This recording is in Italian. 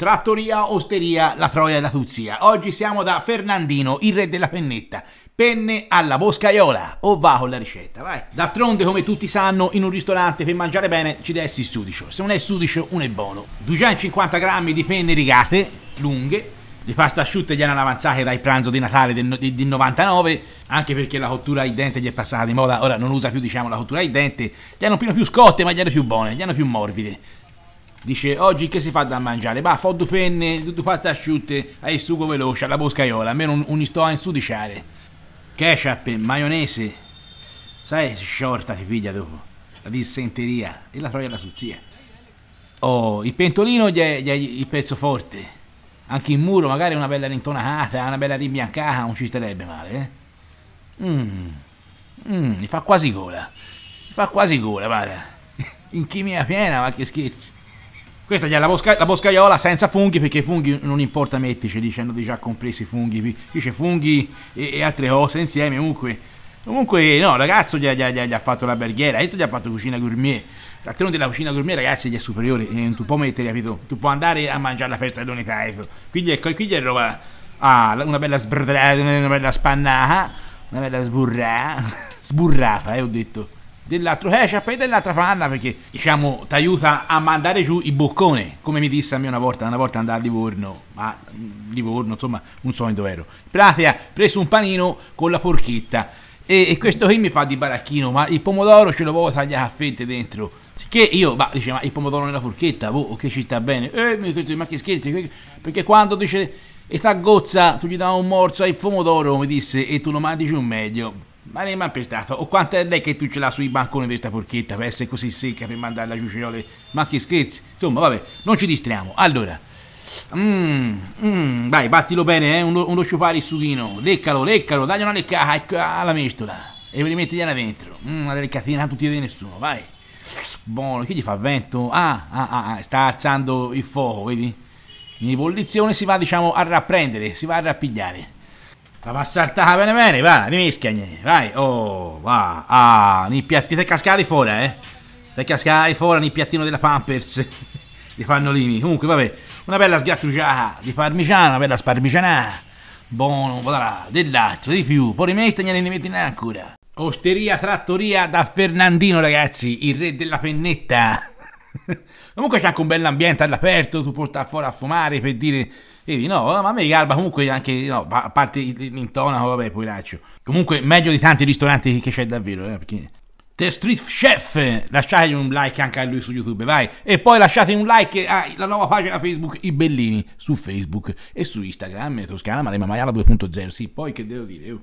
Trattoria Osteria La Troia e la Tuzia. Oggi siamo da Fernandino, il re della pennetta. Penne alla boscaiola. O va con la ricetta, vai. D'altronde, come tutti sanno, in un ristorante per mangiare bene ci deve essere il sudicio. Se non è sudicio, non è buono. 250 grammi di penne rigate, lunghe, di pasta asciutta gli hanno avanzate dal pranzo di Natale del, del, del, 99, anche perché la cottura ai dente gli è passata di moda, ora non usa più diciamo la cottura ai dente, gli hanno più, più scotte ma gli hanno più buone, gli hanno più morbide. Dice, oggi che si fa da mangiare? Bah, fo due penne, due patte asciutte, hai il sugo veloce, alla boscaiola, almeno non, non sto a insudiciare. Ketchup, maionese. Sai, sciorta che piglia dopo. La dissenteria e la troia alla suzia. Oh, il pentolino gli è, gli è il pezzo forte. Anche il muro, magari una bella rintonata, una bella rimbiancata, non ci starebbe male, eh? Mmm, mmm, mi fa quasi gola. Mi fa quasi gola, guarda. In chimia piena, ma che scherzi. Questa è la, bosca- la boscaiola senza funghi perché i funghi non importa mettici dicendo di già compresi funghi. Qui c'è funghi e, e, altre cose insieme comunque. Comunque no, ragazzo gli gli, ha, gli ha fatto la berghiera, detto gli ha fatto cucina gourmet. L'altronde della cucina gourmet ragazzi gli è superiore, eh, tu puoi mettere, capito? Tu puoi andare a mangiare la festa dell'unità. Ecco. Quindi ecco, qui gli roba... Ah, una bella sbrrata, una bella spannata, una bella sburrata, sburrata, eh, ho detto dell'altro. Ketchup e dell'altra panna perché diciamo ti aiuta a mandare giù i boccone come mi disse a me una volta una volta andare a Livorno ma Livorno insomma non so dove ero. In pratica preso un panino con la porchetta e, e, questo qui mi fa di baracchino ma il pomodoro ce lo voglio tagliare a fette dentro. Che io ma dice ma il pomodoro nella porchetta? Boh che ci sta bene? Eh, ma che scherzi perché quando dice e sta gozza tu gli dai un morso al pomodoro mi disse e tu lo mangi giù meglio ma ne è pestato. O quanto è che tu ce l'ha sui banconi di questa porchetta per essere così secca per mandarla giù ciole? Ma che scherzi. Insomma, vabbè, non ci distriamo. Allora. Mmm, mm, vai, battilo bene, eh. Uno, sciupare il sughino. Leccalo, leccalo, dagli una leccata ecco, alla mestola. E rimettigliela dentro. Mm, una leccatina tutti di nessuno, vai. Buono, che gli fa vento? Ah, ah, ah, ah, sta alzando il fuoco, vedi? In ebollizione si va, diciamo, a rapprendere, si va a rappigliare. La va saltata bene bene, va, rimischiagne, vai, oh, va, ah, nei piatti, sei cascati fuori, eh, sei cascati fuori nei piattino della Pampers, di pannolini, comunque, vabbè, una bella sgrattugiata di parmigiana, una bella sparmigiana, buono, voilà, dell'altro, di più, poi rimesta ne metti ancora. Osteria Trattoria da Fernandino, ragazzi, il re della pennetta. comunque c'è anche un bell'ambiente all'aperto, tu puoi stare fuori a fumare per dire Vedi, no, ma a me garba comunque anche, no, a parte l'intonaco, vabbè, poi lascio. Comunque meglio di tanti ristoranti che c'è davvero, eh, perché... The Street Chef, lasciate un like anche a lui su YouTube, vai. E poi lasciate un like alla nuova pagina Facebook I Bellini su Facebook e su Instagram, Toscana Marema Maiala 2.0. Sì, poi che devo dire?